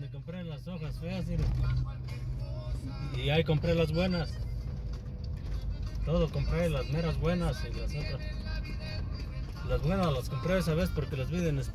donde compré las hojas feas. Y ahí compré las buenas. Todo compré, las meras buenas y las otras. Las buenas las compré esa vez porque las vi en espe-